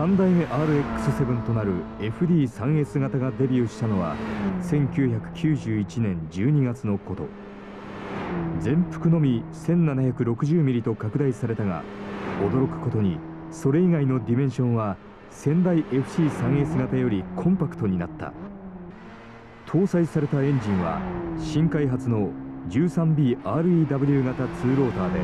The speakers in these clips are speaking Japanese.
3代目 RX7 となる FD3S 型がデビューしたのは1991年12月のこと。全幅のみ 1760mm と拡大されたが驚くことにそれ以外のディメンションは先代 FC3S 型よりコンパクトになった。搭載されたエンジンは新開発の 13BREW 型2ローターで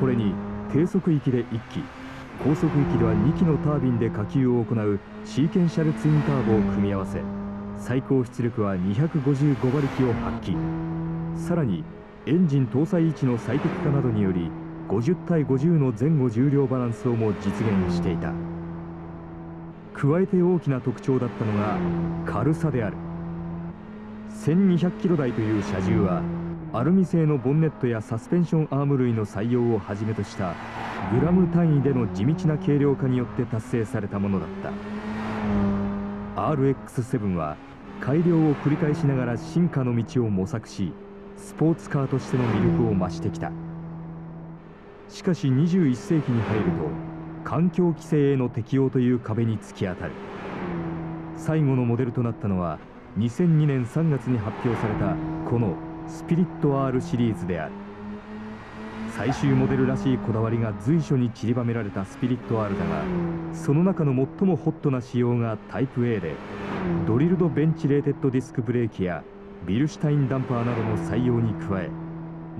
これに低速域で1機高速域では2機のタービンで下級を行うシーケンシャルツインターボを組み合わせ最高出力は255馬力を発揮。さらにエンジン搭載位置の最適化などにより50対50の前後重量バランスをも実現していた。加えて大きな特徴だったのが軽さである。1200キロ台という車重はアルミ製のボンネットやサスペンションアーム類の採用をはじめとしたグラム単位での地道な軽量化によって達成されたものだった。RX7 は改良を繰り返しながら進化の道を模索しスポーツカーとしての魅力を増してきた。しかし21世紀に入ると環境規制への適用という壁に突き当たる。最後のモデルとなったのは2002年3月に発表されたこのスピリット R シリーズである。最終モデルらしいこだわりが随所に散りばめられたスピリット R だがその中の最もホットな仕様がタイプ A でドリルドベンチレーテッドディスクブレーキやビルシュタインダンパーなどの採用に加え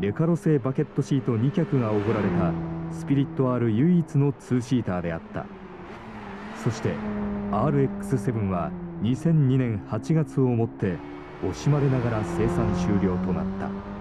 レカロ製バケットシート2脚がおごられたスピリット R 唯一の2シーターであったそして RX7 は2002年8月をもって惜しまれながら生産終了となった。